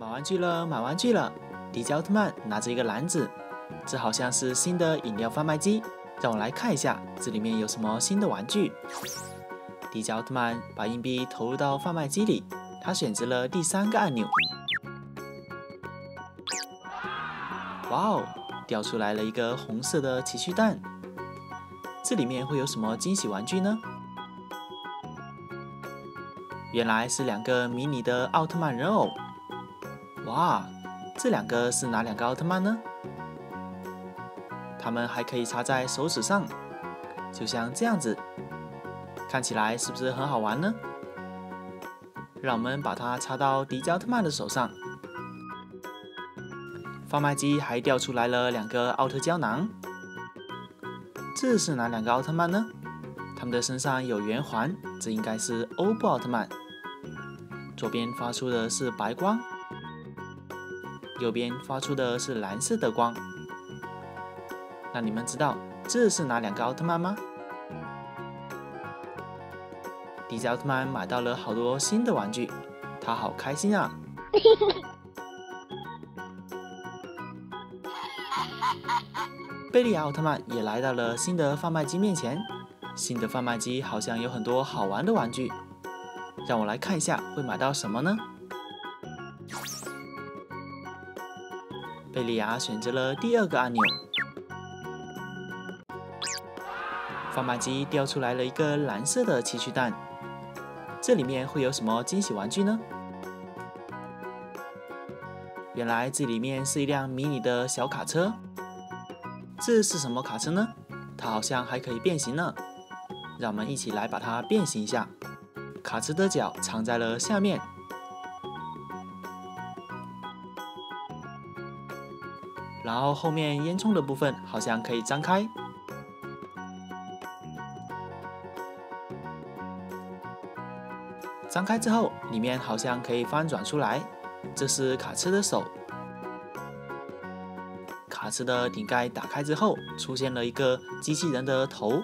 买玩具了，买玩具了！迪迦奥特曼拿着一个篮子，这好像是新的饮料贩卖机。让我来看一下，这里面有什么新的玩具。迪迦奥特曼把硬币投入到贩卖机里，他选择了第三个按钮。哇哦，掉出来了一个红色的奇趣蛋。这里面会有什么惊喜玩具呢？原来是两个迷你的奥特曼人偶。哇，这两个是哪两个奥特曼呢？它们还可以插在手指上，就像这样子，看起来是不是很好玩呢？让我们把它插到迪迦奥特曼的手上。贩卖机还掉出来了两个奥特胶囊，这是哪两个奥特曼呢？他们的身上有圆环，这应该是欧布奥特曼。左边发出的是白光，右边发出的是蓝色的光。那你们知道这是哪两个奥特曼吗？迪迦奥特曼买到了好多新的玩具，他好开心啊！贝利亚奥特曼也来到了新的贩卖机面前，新的贩卖机好像有很多好玩的玩具，让我来看一下会买到什么呢？贝利亚选择了第二个按钮。贩卖机掉出来了一个蓝色的奇趣蛋，这里面会有什么惊喜玩具呢？原来这里面是一辆迷你的小卡车，这是什么卡车呢？它好像还可以变形呢，让我们一起来把它变形一下。卡车的脚藏在了下面，然后后面烟囱的部分好像可以张开。张开之后，里面好像可以翻转出来。这是卡车的手。卡车的顶盖打开之后，出现了一个机器人的头。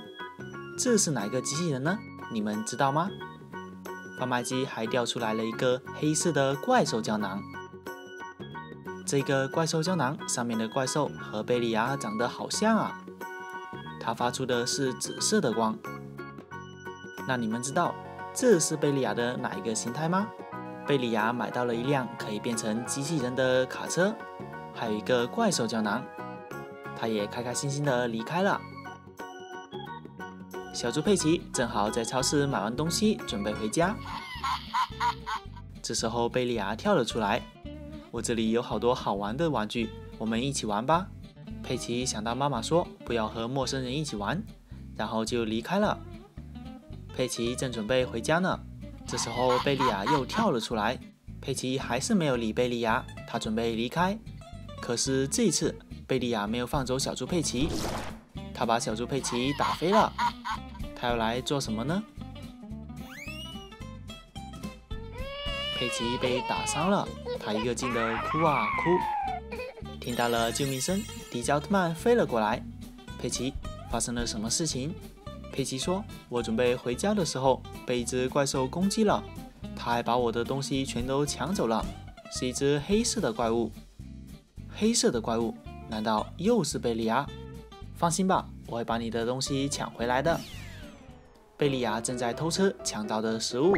这是哪个机器人呢？你们知道吗？贩卖机还掉出来了一个黑色的怪兽胶囊。这个怪兽胶囊上面的怪兽和贝利亚长得好像啊，它发出的是紫色的光。那你们知道？这是贝利亚的哪一个形态吗？贝利亚买到了一辆可以变成机器人的卡车，还有一个怪兽胶囊，他也开开心心的离开了。小猪佩奇正好在超市买完东西，准备回家。这时候贝利亚跳了出来：“我这里有好多好玩的玩具，我们一起玩吧。”佩奇想到妈妈说不要和陌生人一起玩，然后就离开了。佩奇正准备回家呢，这时候贝利亚又跳了出来。佩奇还是没有理贝利亚，他准备离开。可是这一次，贝利亚没有放走小猪佩奇，他把小猪佩奇打飞了。他要来做什么呢？佩奇被打伤了，他一个劲的哭啊哭。听到了救命声，迪迦奥特曼飞了过来。佩奇，发生了什么事情？佩奇说：“我准备回家的时候，被一只怪兽攻击了，他还把我的东西全都抢走了，是一只黑色的怪物。黑色的怪物，难道又是贝利亚？放心吧，我会把你的东西抢回来的。”贝利亚正在偷吃抢到的食物。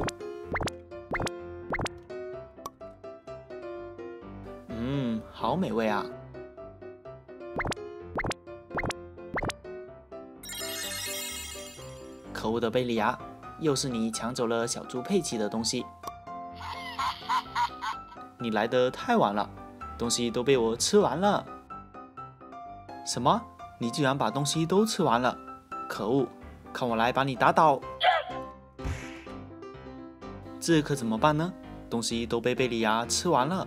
好美味啊！可恶的贝利亚，又是你抢走了小猪佩奇的东西！你来的太晚了，东西都被我吃完了。什么？你居然把东西都吃完了？可恶！看我来把你打倒！这可怎么办呢？东西都被贝利亚吃完了。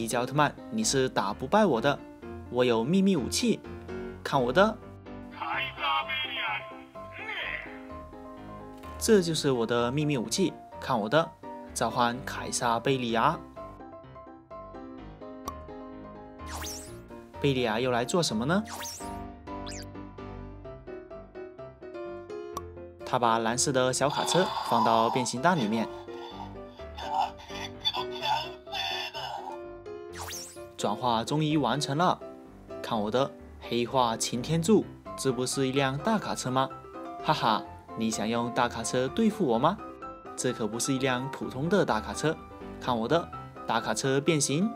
迪迦奥特曼，你是打不败我的，我有秘密武器。看我的，这就是我的秘密武器。看我的，召唤凯撒贝利亚。贝利亚又来做什么呢？他把蓝色的小卡车放到变形蛋里面。转化终于完成了，看我的黑化擎天柱，这不是一辆大卡车吗？哈哈，你想用大卡车对付我吗？这可不是一辆普通的大卡车，看我的大卡车变形，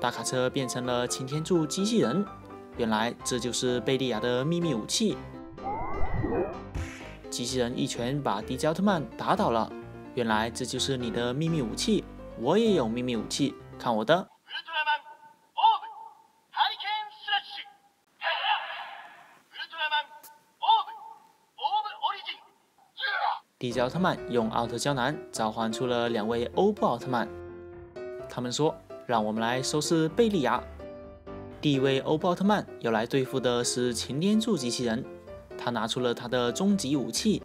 大卡车变成了擎天柱机器人。原来这就是贝利亚的秘密武器。机器人一拳把迪迦奥特曼打倒了。原来这就是你的秘密武器。我也有秘密武器，看我的。迪迦奥特曼用奥特胶囊召唤出了两位欧布奥特曼。他们说：“让我们来收拾贝利亚。”第一位欧布奥特曼要来对付的是擎天柱机器人。他拿出了他的终极武器。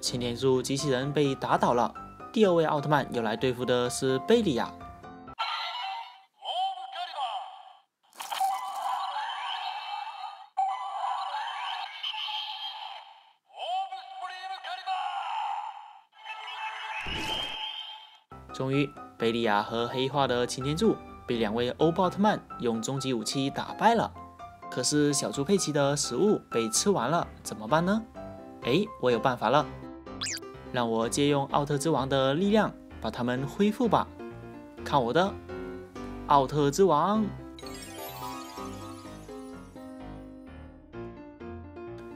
擎天柱机器人被打倒了。第二位奥特曼要来对付的是贝利亚。终于，贝利亚和黑化的擎天柱被两位欧布奥特曼用终极武器打败了。可是小猪佩奇的食物被吃完了，怎么办呢？哎，我有办法了。让我借用奥特之王的力量把他们恢复吧！看我的，奥特之王！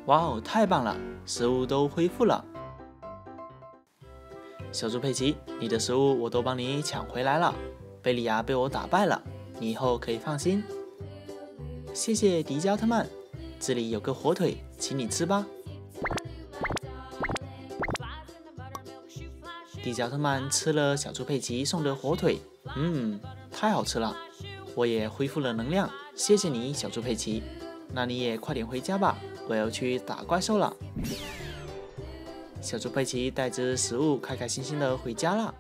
哇哦，太棒了，食物都恢复了。小猪佩奇，你的食物我都帮你抢回来了。贝利亚被我打败了，你以后可以放心。谢谢迪迦特曼，这里有个火腿，请你吃吧。迪迦奥特曼吃了小猪佩奇送的火腿，嗯，太好吃了。我也恢复了能量，谢谢你，小猪佩奇。那你也快点回家吧，我要去打怪兽了。小猪佩奇带着食物，开开心心的回家了。